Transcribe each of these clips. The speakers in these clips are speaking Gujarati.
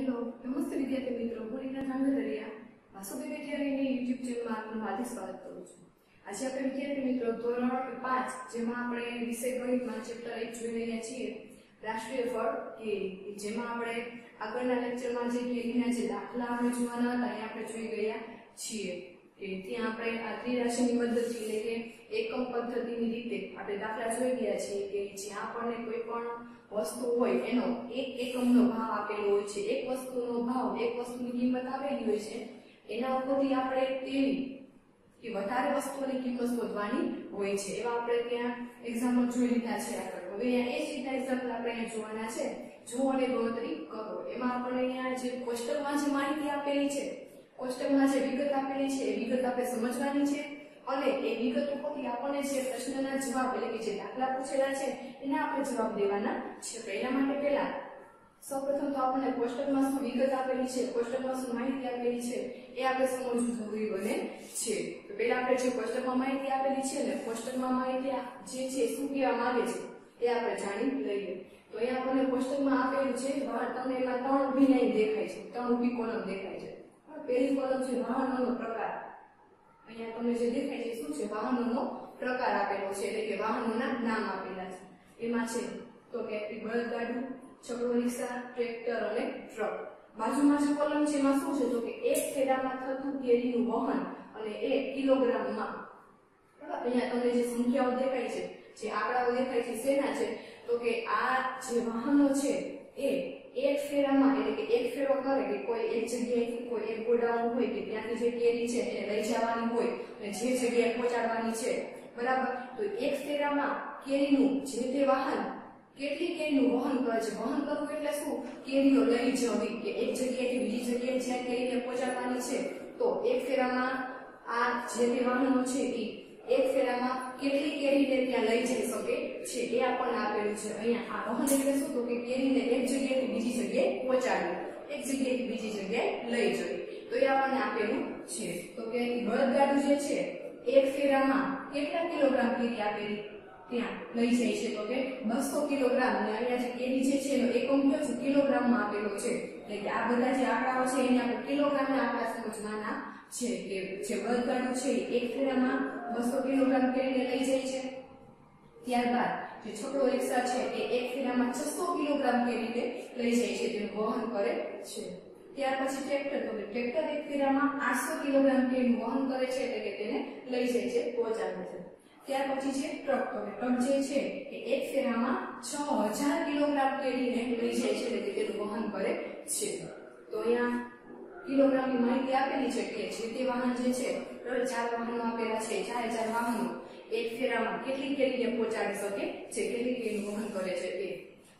હેલો, નમસ્તે વિદ્યાર્થી મિત્રો. હું રીના ધાંગધરિયા વાસુદેવ વિદ્યાલયની યુટ્યુબ ચેનલમાં આપનું હાર્દિક સ્વાગત કરું છું. આજે આપણે વિદ્યાર્થી મિત્રો, ધોરણ પાંચ, જેમાં આપણે વિષય ગણિતમાં ચેપ્ટર એક જોઈ રહ્યા છીએ. રાષ્ટ્રીય ફળ કે જેમાં આપણે આગળના લેક્ચરમાં જે કેરીના જે દાખલા આપણે જોવાના હતા, એ આપણે જોઈ ગયા છીએ. કે ત્યાં આપણે આ ત્રિરાશિની પદ્ધતિ એટલે કે એકમ પદ્ધતિની રીતે આપણે દાખલા જોઈ ગયા છીએ કે જ્યાં આપણને કોઈ પણ વસ્તુ હોય, એનો એક એકમનો ભાવ આપેલો છે. એક વસ્તુનો ભાવ, એક વસ્તુની કિંમત આપેલી હોય છે. એના ઉપરથી આપણે તેવી કે વધારે વસ્તુઓની કિંમત શોધવાની હોય છે. એવા આપણે ત્યાં એક્ઝામ્પલ જોઈ લીધા છે આગળ. હવે અહીંયા એ જ રીતના એક્ઝામ્પલ આપણે અહીંયા જોવાના છે. જો અને ગણતરી કરો. એમાં આપણે અહીંયા જે કોષ્ટકમાં જે માહિતી આપેલી છે, કોષ્ટકમાં જે વિગત આપેલી છે, એ વિગત આપણે સમજવાની છે. અને એ વિગત ઉપરથી આપણને જે પ્રશ્નના જવાબ એટલે કે જે દાખલા પૂછેલા છે, એના આપણે જવાબ દેવાના છે. તો એના માટે પહેલા સૌપ્રથમ તો આપણને કોષ્ટકમાં શું વિગત આપેલી છે, કોષ્ટકમાં શું માહિતી આપેલી છે, એ આપણે સમજવું જરૂરી બને છે. તો પહેલા આપણે જે કોષ્ટકમાં માહિતી આપેલી છે ને કોષ્ટકમાં માહિતી જે છે, શું કહેવા માંગે છે, એ આપણે જાણી લઈએ. તો અહીંયા આપણને કોષ્ટકમાં આપેલું છે, વાહન તમને એમાં ત્રણ ઊભી લાઈન દેખાય છે. ત્રણ ઊભી કોલમ દેખાય છે. પહેલી કોલમ છે વાહનોનો પ્રકાર. અહીંયા તમને જે દેખાય છે, શું છે? વાહનોનો પ્રકાર આપેલો છે, એટલે કે વાહનોના નામ આપેલા છે. એમાં છે, તો કે બળદગાડું છકડો રિક્ષા ટ્રેક્ટર અને ટ્રક. બાજુમાં જે કોલમ છે એમાં શું છે? તો કે એક ફેરામાં થતું કેરીનું વહન અને એ કિલોગ્રામમાં. અહીંયા તમને જે સંખ્યાઓ દેખાય છે, જે આંકડાઓ દેખાય છે, શેના છે? તો કે આ જે વાહનો છે એ એક ફેરામાં, એટલે કે એક ફેરો કરે કે કોઈ એક જગ્યાએથી કોઈ એક ગોડાઉન હોય કે ત્યાંથી જે કેરી છે એને લઈ જવાની હોય અને જે જગ્યાએ પહોંચાડવાની છે. બરાબર? તો એક ફેરામાં કેરીનું જે તે વાહન કેટલી કેરીનું વહન કરે છે? વહન કરવું એટલે શું? કેરીઓ લઈ જવી, કે એક જગ્યાએથી બીજી જગ્યાએ જ્યાં કેરીને પહોંચાડવાની છે, તો એક ફેરામાં આ જે તે વાહનો છે એ એક ફેરામાં કેટલી કેરીને ત્યાં લઈ જઈ શકે છે એ આપણને આપેલું છે. અહીંયા આ વહન એટલે શું? તો કે કેરીને એક જગ્યાએથી બીજી જગ્યાએ પહોંચાડવું એક જગ્યાએથી બીજી જગ્યાએ લઈ જવી. તો એ આપણને આપેલું છે. તો કે બળદગાડું જે છે, એક ફેરામાં કેટલા કિલોગ્રામ કેરી આપેલી? ત્યાં લઈ જાય છે. તો કે બસો કિલોગ્રામ, અને અહીંયા જે કેરી જે છે એનો એકમ કયો છે કિલોગ્રામમાં આપેલો છે. એટલે કે આ બધા જે આંકડાઓ છે, એને આપણે કિલોગ્રામના આંકડા સમજવાના છે કે જે બળદગાડું છે એક ફેરામાં બસો કિલોગ્રામ કેરીને લઈ જાય છે. ત્યારબાદ જે છોકરો રિક્ષા છે, એ એક ફેરામાં છસો કિલોગ્રામ કેરીને લઈ જાય છે તેનું વહન કરે છે. ત્યાર પછી ટ્રેક્ટર, તો ટ્રેક્ટર એક ફેરામાં આઠસો કિલોગ્રામ કેરીનું વહન કરે છે, એટલે કે તેને લઈ જાય છે પહોંચાડે છે ત્યાર પછી છે ટ્રક તો ટ્રક જે છે, એ એક ફેરામાં છ હજાર કિલોગ્રામ કેરીને લઈ જાય છે, એટલે કે તેનું વહન કરે છે. તો અહીંયા કિલોગ્રામની માહિતી આપેલી છે કે જે તે વાહન જે છે ચાર વાહનો આપેલા છે, ચારે ચાર વાહનો એક ફેરામાં કેટલી કેરીને પહોંચાડી શકે છે, કેટલી કેરીનું વહન કરે છે એ.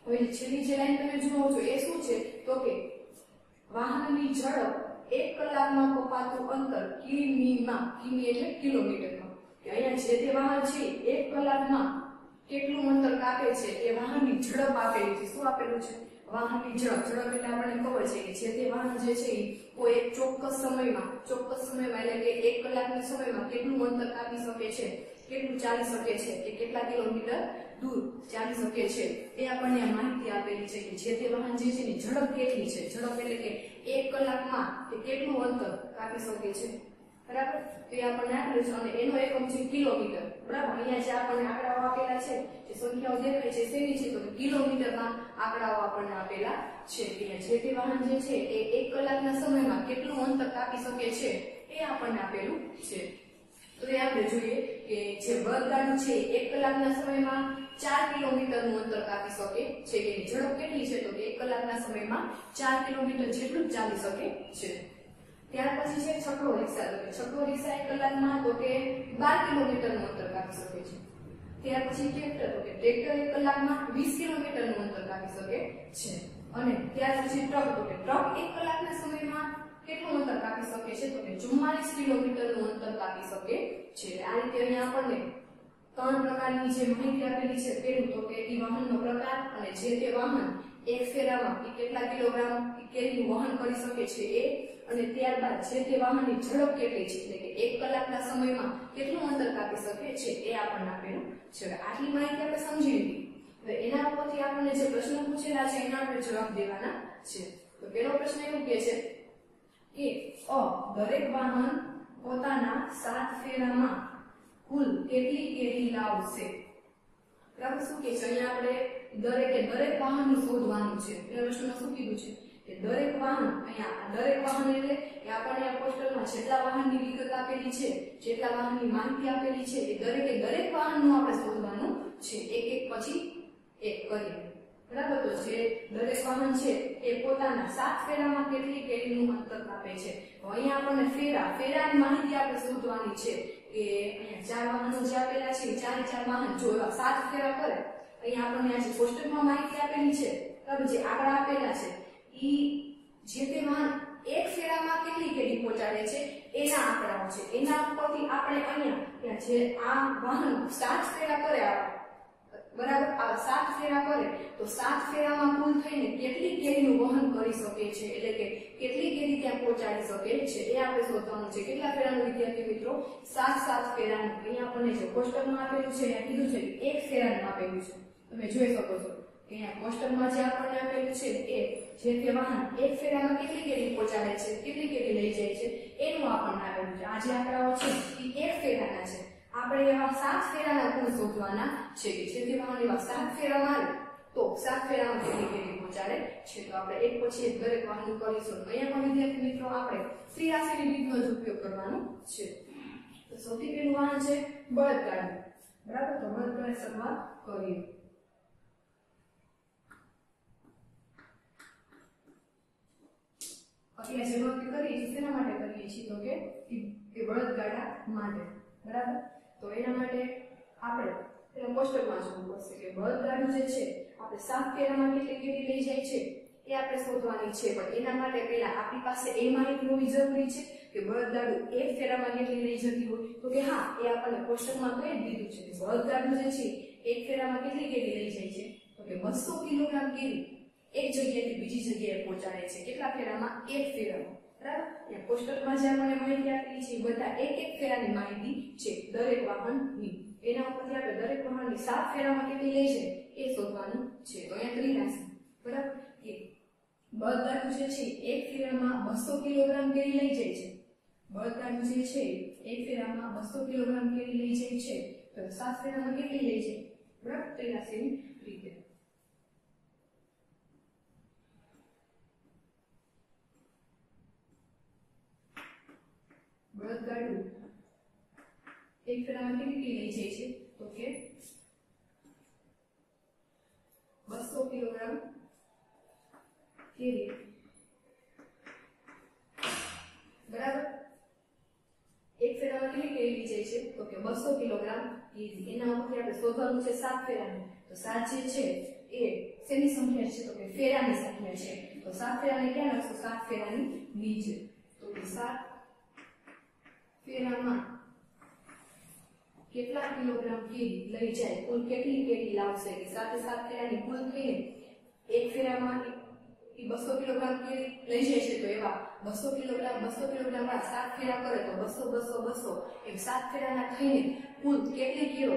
હવે છેલ્લી જે લાઈન તમે જુઓ છો, એ શું છે? તો કે વાહનની ઝડપ એક કલાકમાં કપાતું અંતર કિમીમાં, કિમી એટલે કિલોમીટરમાં. કે અહીંયા જે તે વાહન છે એક કલાકમાં કેટલું અંતર કાપે છે, એ વાહનની ઝડપ આપેલી છે. શું આપેલું છે? વાહનની ઝડપ. ઝડપ એટલે આપણને ખબર છે કે જે તે વાહન જે છે કોઈ એક ચોક્કસ સમયમાં ચોક્કસ સમયમાં એટલે કે એક કલાકના સમયમાં કેટલું અંતર કાપી શકે છે? કેટલું ચાલી શકે છે? કે કેટલા કિલોમીટર દૂર ચાલી શકે છે? એ આપણને માહિતી આપેલી છે કે જે તે વાહન જે છે એની ઝડપ કેટલી છે? ઝડપ એટલે કે એક કલાકમાં એ કેટલું અંતર કાપી શકે છે? બરાબર? તો એ આપણને આપેલું છે અને એનો એકમ છે કિલોમીટર. બરાબર? અહીંયા જે આપણને આંકડાઓ આપેલા છે, જે સંખ્યાઓ દેખાય છે શેની છે? તો કિલોમીટરમાં આંકડાઓ આપણને આપેલા છે. કે જે તે વાહન જે છે, એ એક કલાકના સમયમાં કેટલું અંતર કાપી શકે છે, એ આપણને આપેલું છે. તો એ આપણે જોઈએ કે જે બળગાડું છે એક કલાકના સમયમાં ચાર કિલોમીટરનું અંતર કાપી શકે છે. એની ઝડપ કેટલી છે? તો એક કલાકના સમયમાં ચાર કિલોમીટર જેટલું ચાલી શકે છે. ત્યાર પછી છે છકડો રિક્ષા. તો કે છકડો રિક્ષા એક કલાકમાં તો કે બાર કિલોમીટરનું અંતર કાપી શકે છે. ત્યાર પછી ટ્રેક્ટર તો કે ટ્રેક્ટર એક કલાકમાં વીસ કિલોમીટરનું અંતર કાપી શકે છે. અને ત્યાર પછી ટ્રક તો કે ટ્રક એક કલાકના સમયમાં કેટલું અંતર કાપી શકે છે? તો કે ચુમ્માલીસ કિલોમીટરનું અંતર કાપી શકે છે. આ રીતે અહીંયા આપણને ત્રણ પ્રકારની જે માહિતી આપેલી છે, પેલું તો કે એ વાહનનો પ્રકાર અને જે તે વાહન એક ફેરામાં એ કેટલા કિલોગ્રામ કેરીનું વહન કરી શકે છે એ. અને ત્યારબાદ જે તે વાહનની ઝડપ કેટલી છે? એટલે કે એક કલાકના સમયમાં કેટલું અંતર કાપી શકે છે એ આપણને આપેલું છે. આટલી માહિતી આપણે સમજી લીધી. એના ઉપરથી આપણને જે પ્રશ્નો પૂછેલા છે, એના આપણે જવાબ દેવાના છે. તો પહેલો પ્રશ્ન એવું કે છે કે, અ, દરેક વાહન પોતાના સાત ફેરામાં કુલ કેટલી કેરી લાવશે? શું કે છે? આપણે દરેકે દરેક વાહનનું શોધવાનું છે. એ પ્રશ્નમાં શું કીધું છે? કે દરેક વાહન અહીંયા દરેક વાહન એટલે કે આપણને આ પોસ્ટરમાં જેટલા વાહનની વિગત આપેલી છે, જેટલા વાહનની માહિતી આપેલી છે, એ દરેકે દરેક વાહનનું આપણે શોધવાનું છે. એક એક પછી એક કરીએ. બરાબર? તો જે દરેક વાહન છે, એ પોતાના સાત ફેરામાં કેટલી કેરીનું અંતર કાપે છે? અહીંયા આપણને ફેરા, ફેરાની માહિતી આપણે શોધવાની છે કે અહીંયા ચાર વાહનો જે આપેલા છે ચારે ચાર વાહન જો સાત ફેરા કરે? અહીંયા આપણને આ જે કોષ્ટકમાં માહિતી આપેલી છે, બરાબર જે આંકડા આપેલા છે, ઈ જે તે વાહન એક ફેરામાં કેટલી કેરી પહોંચાડે છે, એના આંકડાઓ છે. એના પરથી આપણે અહીંયા જે આ વાહન સાત ફેરા કરે બરાબર, આ સાત ફેરા કરે, તો સાત ફેરામાં કુલ થઈને કેટલી કેરીનું વહન કરી શકે છે? એટલે કે કેટલી કેરી ત્યાં પહોંચાડી શકે છે? એ આપણે શોધવાનું છે. કેટલા ફેરાનું વિદ્યાર્થી મિત્રો? સાત સાત ફેરાનું. અહીંયા આપણને જે કોષ્ટકમાં આપેલું છે, અહીંયા કીધું છે એક ફેરાનું આપેલું છે. તમે જોઈ શકો છો અહીંયા કોષ્ટકમાં જે આપણને આપેલું છે એ જે તે વાહન એક ફેરામાં કેટલી કેરી પહોંચાડે છે, કેટલી કેરી લઈ જાય છે, એનું આપણને આપેલું છે. આ જે આંકડાઓ છે એ એક ફેરાના છે. આપણે એવા સાત ફેરાના ગુણ શોધવાના છે કે જેથી વાહન એવા સાત ફેરા મારે તો સાત ફેરામાં કેટલી કેરી પહોંચાડે છે. તો આપણે એક પછી એક દરેક વાહન કરીશું. અહીંયા પણ વિદ્યાર્થી મિત્રો આપણે ત્રિરાશીની રીતનો જ ઉપયોગ કરવાનો છે. તો સૌથી પહેલું વાહન છે બળદગાડું બરાબર? તો બળદગાડી શરૂઆત કરીએ. અત્યારે જે વખતે કરીએ છીએ શેના માટે કરીએ છીએ. તો કે એ બળદગાડા માટે. બરાબર? તો એના માટે આપણે એટલે પોસ્ટરમાં જોવું પડશે કે બળદગાડું જે છે, આપણે સાત ફેરામાં કેટલી કેટલી લઈ જાય છે, એ આપણે શોધવાની છે. પણ એના માટે પહેલા આપણી પાસે એ માહિતી હોવી જરૂરી છે કે બળદગાડું એક ફેરામાં કેટલી લઈ જતી હોય. તો કે હા, એ આપણને પોસ્ટરમાં કહી દીધું છે બળદગાડું જે છે એક ફેરામાં કેટલી કેટલી લઈ જાય છે? તો કે બસો કિલોગ્રામ કેરી. એક જગ્યાએથી બીજી જગ્યાએ પહોંચાડે છે. કેટલા ફેરામાં? એક ફેરામાં. બરાબર? અહીંયા પોસ્ટરમાં જે આપણને માહિતી આપેલી છે બધા એક એક ફેરાની માહિતી છે. દરેક વાહનની. એના ઉપરથી આપણે દરેક વાહનની સાત ફેરામાં કેટલી લે છે? એ શોધવાનું છે. તો અહીંયા ત્રિરાશી બરાબર? એ બળદગાડું જે છે, એક ફેરામાં બસો કિલોગ્રામ કેરી લઈ જાય છે. બળદગાડું જે છે, એક ફેરામાં બસો કિલોગ્રામ કેરી લઈ જાય છે. તો સાત ફેરામાં કેટલી લઈ જાય? બરાબર? ત્રિરાશીની રીતે. બળદગાડું એક ફેરામાં કેટલી લઈ જાય છે તો કે બસો કિલોગ્રામ કેરી. બરાબર? એક ફેરામાં કેટલી કેરી જાય છે તો કે બસો કિલોગ્રામ કેરી. એના ઉપરથી આપણે શોધવાનું છે સાત ફેરાનું. તો સાત જે છે, એ શેની સંખ્યા છે? તો કે ફેરાની સંખ્યા છે. તો સાત ફેરાને ક્યાં લખશો સાત ફેરાની નીચે. તો સાત ફેરામાં કેટલા કિલોગ્રામ કેરી લઈ જાય? કુલ કેટલી કેરી લાવશે? સાથે સાત ફેરાની કુલ થઈને એક ફેરામાં બસો કિલોગ્રામ કેરી લઈ જાય છે. તો એવા બસો કિલોગ્રામ બસો કિલોગ્રામ વાળા સાત ફેરા કરે તો બસો બસો બસો. એમ સાત ફેરાના થઈને કુલ કેટલી કિલો,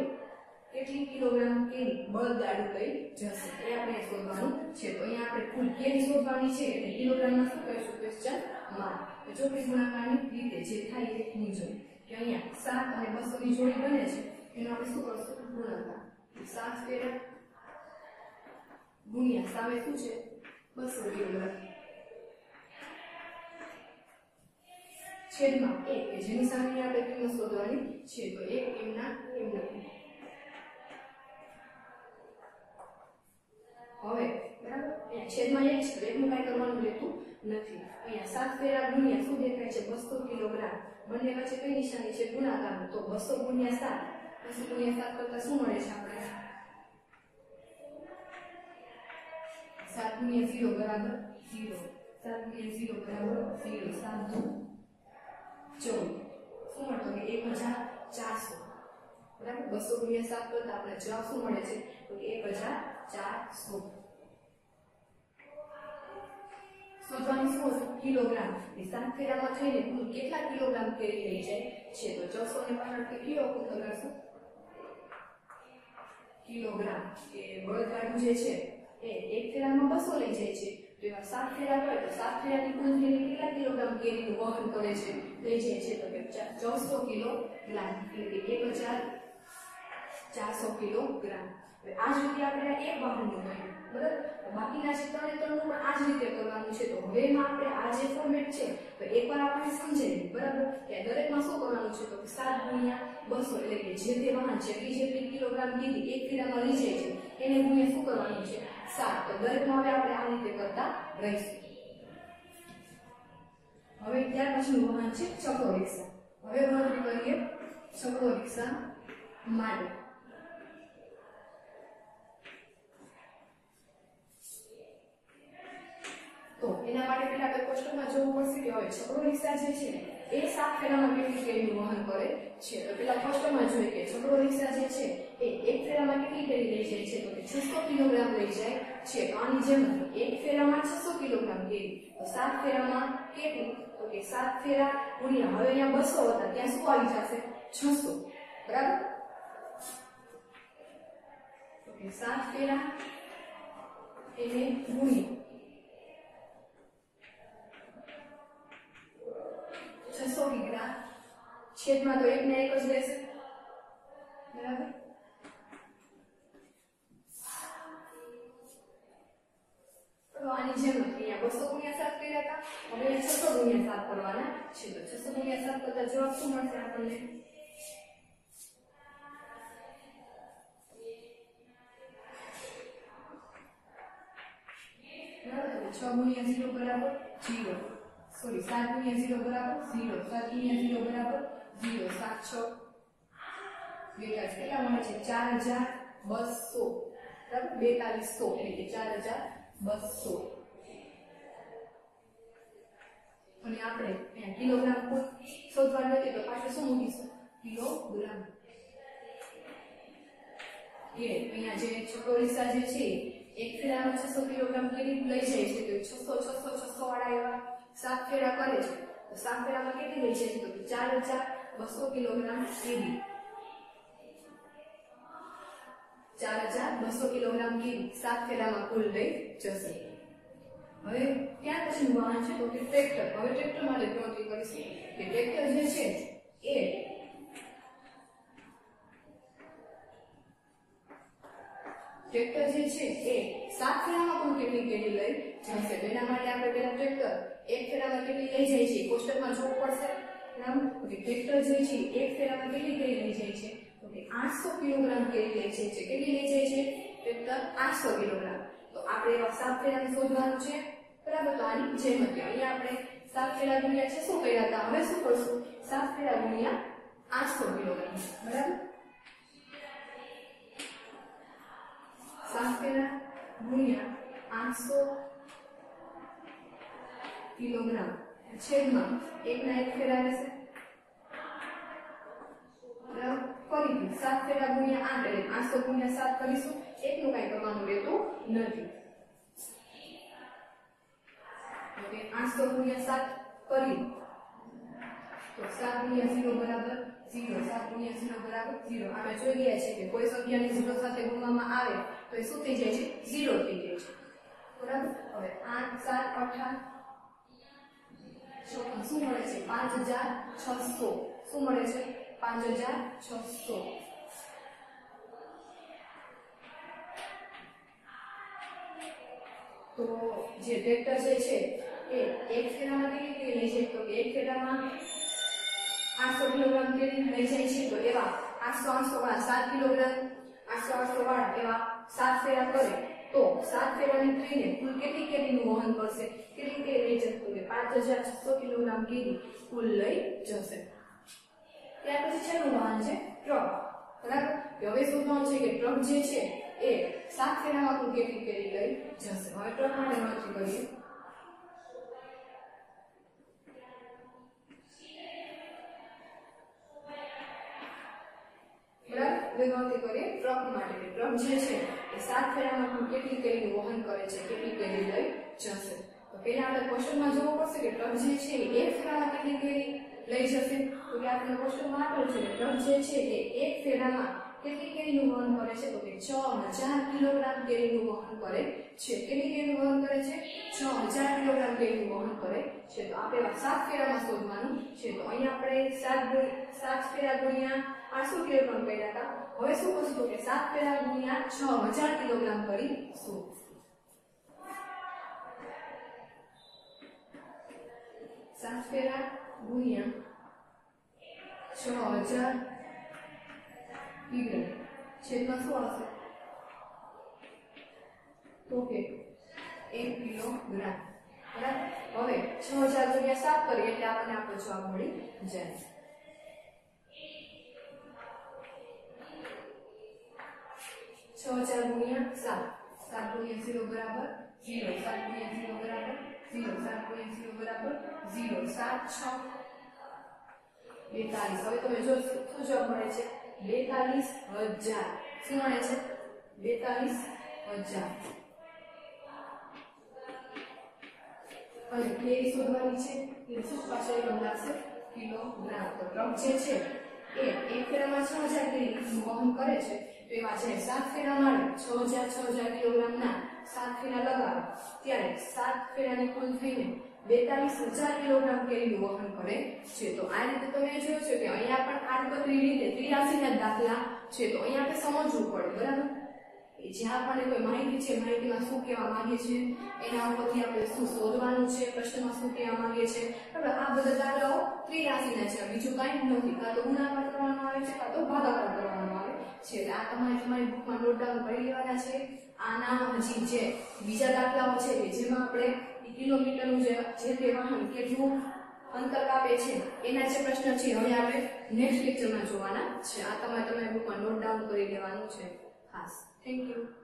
કેટલી કિલોગ્રામ કેરી બળદાડું લઈ જશે? એ આપણે શોધવાનું છે. તો અહીંયા આપણે કુલ કેરી શોધવાની છે. એટલે કિલોગ્રામમાં શું કહીશું? ક્વેશ્ચન માર્ક તો ચોકડી ગુણાકારની રીતે જે થાય એ મુજબ કે અહીંયા સાત અને બસો ની જોડી બને છે, એનો આપણે શું કરશું? ગુણાકાર. સાત ફેરા ગુણ્યા સામે શું છે? બસો છેદમાં એક, કે જેની સામે આપણે કિંમત શોધવાની છે, તો એક એમના એમના હવે, બરાબર? છેદમાં એક છે, તો એકનું કાંઈ કરવાનું રહેતું નથી. અહીંયા સાત ફેરા ગુણ્યા શું દેખાય છે બસો કિલોગ્રામ. બંને વચ્ચે કઈ નિશાની છે? ગુણાકાર. તો બસો ગુણ્યા સાત. બસો ગુણ્યા સાત કરતા શું મળે છે આપણે? સાત ગુણ્યા ઝીરો બરાબર? ઝીરો. સાત ગુણ્યા ઝીરો બરાબર? ઝીરો. સાત દો ચૌદ. શું મળતો કે એક હજાર ચારસો. બરાબર? બસો ગુણ્યા સાત કરતા આપણે જવાબ શું મળે છે? તો કે એક હજાર ચારસો. શોધવાની હશે કિલોગ્રામ એ સાત ફેરામાં થઈને કુલ કેટલા કિલોગ્રામ કેરી લઈ જાય છે તો ચોસો ને પાછળથી કિલો કુલ લગાડશું કિલોગ્રામ એ બળદગાડું જે છે એ એક ફેરામાં બસો લઈ જાય છે તો એવા સાત ફેરા હોય તો સાત ફેરાની કુલ થઈને કેટલા કિલોગ્રામ કેરીનું વહન કરે છે લઈ જાય છે તો કે ચૌદસો કિલોગ્રામ એટલે કે એક હજાર ચારસો કિલોગ્રામ હવે આ જ રીતે આપણે એક વાહનનું કર્યું બરાબર? બાકીના જે ત્રણે ત્રણનું પણ આ જ રીતે કરવાનું છે. તો હવે એમાં આપણે આ જે ફોર્મેટ છે, તો એકવાર આપણે સમજાવી બરાબર? કે દરેકમાં શું કરવાનું છે? તો સાત ગુણ્યા બસો એટલે કે જે તે વાહન જેટલી જેટલી કિલોગ્રામ કીધી એક ફેરામાં લઈ જાય છે. એને ગુણ્યા શું કરવાનું છે? સાત. તો દરેકમાં હવે આપણે આ રીતે કરતા રહીશું. હવે ત્યાર પછીનું વાહન છે ચકો રિક્ષા. હવે ગણતરી કરીએ ચકો રિક્ષા માટે તો એના માટે પહેલા આપણે કોષ્ટકમાં હોય છકડો રિક્ષા જે છે એ સાત ફેરામાં કેટલી કેરીનું વહન કરે છે તો પેલા કોષ્ટકમાં જોઈએ કે છકડો રિક્ષા જે છે એ એક ફેરામાં કેટલી કેરી લઈ જાય છે તો કે છસો કિલોગ્રામ લઈ જાય છે તો આની જેમ એક ફેરામાં છસો કિલોગ્રામ કેરી તો સાત ફેરામાં કેટલું તો કે સાત ફેરા ગુણ્યા હવે અહીંયા બસો હતા ત્યાં શું આવી જશે છસો બરાબર સાત ફેરા એને ગુણ્યા છસો કિગ્રા છેદમાં તો એક ને એક જ રહેશે બરાબર આની જેમ અહીંયા બસો ગુણ્યા સાત કર્યા હતા હવે છસો ગુણ્યા સાત કરવાના છે તો છસો ગુણ્યા સાત કરતા જવાબ શું મળશે આપણને છ ગુણ્યા ઝીરો બરાબર ઝીરો સોરી સાત ગુણ્યા ઝીરો બરાબર ઝીરો સાત ગુણ્યા ઝીરો બરાબર ઝીરો સાત છ. બેતાલીસ કેટલા મળે છે ચાર હજાર બસો. બરાબર? બેતાલીસ એટલે કે ચાર હજાર બસો. અને આપણે કિલોગ્રામ કુલ શોધવાનું હતી તો પાછળ શું મૂકીશું? કિલોગ્રામ. એ અહીંયા જે રિક્ષા જે છે, એક ફેરામાં કિલોગ્રામ કેરી લઈ જાય છે. તો છસો છસો છસો વાળા એવા સાત ફેરા કરે છે. તો સાત ફેરામાં કેટલી લઈ જાય છે? તો ચાર હજાર બસો કિલોગ્રામ કેરી. ચાર હજાર બસો કિલોગ્રામ કેરી સાત ફેરામાં કુલ લઈ જશે. હવે ત્યાર પછીનું વાહન છે તો કે ટ્રેક્ટર. હવે ટ્રેક્ટર માટે ગણતરી કરીશું કે ટ્રેક્ટર જે છે એ ટ્રેક્ટર જે છે એ સાત ફેરામાં પણ કેટલી કેરી લઈ જશે? એના માટે આપણે પહેલા ટ્રેક્ટર એક ફેરામાં કેટલી લઈ જાય છે? કોષ્ટકમાં જોવું પડશે. બરાબર તો કે ટ્રેક્ટર જે છે એક ફેરામાં કેટલી કેરી લઈ જાય છે? તો કે 800 કિલોગ્રામ કેરી લઈ જાય છે કેટલી લઈ જાય છે? Tractor 800 kilogram. તો આપણે સાત ફેરાને શોધવાનું છે. બરાબર? તો આની જેમ જ અહીંયા આપણે સાત ફેરા ગુણ્યા છે, શું કર્યા હતા? હવે શું કરશું? સાત ફેરા ગુણ્યા 800 કિલોગ્રામ. બરાબર? સાત ફેરા ગુણ્યા આઠસો કિલોગ્રામ. છેદમાં. એકના એક ફેરા રહેશે ફરીથી સાત ફેરા ગુણ્યા આઠ એટલે આઠસો ગુણ્યા સાત કરીશું. એકનું કાંઈ કરવાનું રહેતું નથી. ઓકે આઠસો ગુણ્યા સાત કરી તો સાત ગુણ્યા ઝીરો બરાબર ઝીરો. સાત ગુણ્યા ઝીરો બરાબર ઝીરો. આપણે જોઈ ગયા છે કે કોઈ સંખ્યાને ઝીરો સાથે ગુણવામાં આવે તો એ શું થઈ જાય છે? ઝીરો થઈ જાય છે. બરાબર? હવે આઠ, સાત, અઠાર શું મળે છે પાંચ હજાર છસો શું મળે છે પાંચ હજાર છસો તો જે ટ્રેક્ટર જે છે એ એક ફેરામાં કેટલી કેરી લઈ જાય તો એક ફેરામાં આઠસો કિલોગ્રામ કેરી લઈ જાય છે તો એવા આઠસો આઠસો વાળા સાત કિલોગ્રામ આઠસો આઠસો વાળા એવા સાત ફેરા કરે તો સાત ફેરાની થઈને કુલ કેટલી કેરીનું વહન કરશે? કેટલી કેરી લઈ જશે? પાંચ હજાર છસો કિલોગ્રામ કેરી કુલ લઈ જશે. ત્યાર પછી છેલ્લું વાહન છે ટ્રક. બરાબર? હવે શોધવાનું છે કે ટ્રક જે છે એ સાત ફેરામાં કુલ કેટલી કેરી લઈ જશે? હવે ટ્રક માટે ગણતરી કરીએ. બરાબર? ગણતરી કરીએ ટ્રક માટે. ટ્રક જે છે સાત ફેરામાં કેટલી કેરીનું વહન કરે છે, કેટલી કેરી લઈ જશે. તો પહેલા આપણે ક્વેશ્ચનમાં જોવું પડશે કે ટ્રક જે છે એ એક ફેરામાં કેટલી કેરી લઈ જશે? તો કે આપણે ક્વેશ્ચનમાં આપેલ છે કે ટ્રક જે છે એ એક ફેરામાં કેટલી કેરીનું વહન કરે છે? તો કે છ હજાર કિલોગ્રામ કેરીનું વહન કરે છે. કેટલી કેરીનું વહન કરે છે? છ હજાર કિલોગ્રામ કેરીનું વહન કરે છે. તો આપણે સાત ફેરામાં શોધવાનું છે. તો અહીંયા આપણે સાત સાત ફેરા ગુણ્યા આઠસો કિલોગ્રામ કર્યા હતા. હવે શું કરશું કે સાત પેલા ગુણ્યા છ હજાર કિલોગ્રામ કરીશું સાત પેરા ગુણ્યા છ હજાર કિલો છેદમાં શું આવશે? તો કે એક કિલોગ્રામ. બરાબર? હવે છ હજાર ગુણ્યા સાત કરીએ એટલે આપણને આપણો જવાબ મળી જાય. છ હજાર ગુણ્યા સાત. સાત ગુણ્યા ઝીરો બરાબર ઝીરો સાત ગુણ્યા ઝીરો બરાબર ઝીરો સાત ગુણ્યા ઝીરો બરાબર ઝીરો સાત, છ. બેતાલીસ. હવે તમે જો શું જવાબ મળે છે. બેતાલીસ હજાર. શું મળે છે? બેતાલીસ હજાર. અને કેરી શોધવાની છે. એ શું પાછળ લાગશે કિલોગ્રામ. તો ક્રમ જે છે, એ એક ફેરામાં છ હજાર કેરીનું વહન કરે છે. તો એમાં છે સાત ફેરા મારે છ હજાર છ હજાર કિલોગ્રામના સાત ફેરા લગાવ ત્યારે સાત ફેરાની કુલ થઈને બેતાલીસ હજાર કિલોગ્રામ કેરીનું વહન કરે છે. તો આ રીતે તમે જોયું છે કે અહીંયા પણ આડકતરી રીતે ત્રિરાશીના દાખલા છે. તો અહીંયા આપણે સમજવું પડે, બરાબર? જ્યાં આપણને કોઈ માહિતી છે, માહિતીમાં શું કહેવા માંગે છે, એના ઉપરથી આપણે શું શોધવાનું છે, પ્રશ્નમાં શું કહેવા માંગે છે. બરાબર? આ બધા દાખલાઓ ત્રિરાશીના છે. બીજું કાંઈ નથી. કાં તો ગુણાકાર કરવામાં આવે છે, કાં તો ભાગાકાર કરવામાં આવે છે એટલે આ તમારે તમારી બુકમાં નોટ ડાઉન કરી લેવાના છે. આના હજી જે બીજા દાખલાઓ છે કે જેમાં આપણે કિલોમીટરનું જે જે તે વાહન કેટલું અંતર કાપે છે, એના જે પ્રશ્ન છે, હવે આપણે નેક્સ્ટ લેક્ચરમાં જોવાના છે. આ તમારે તમારી બુકમાં નોટ ડાઉન કરી લેવાનું છે. ખાસ. Thank you